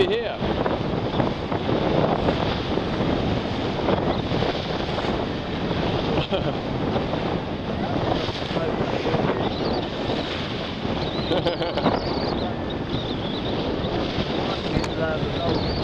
be here.